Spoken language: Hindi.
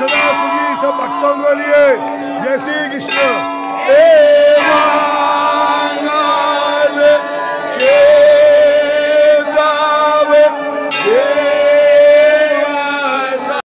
सदा सुखी सब भक्तों के लिए। जय श्री कृष्ण।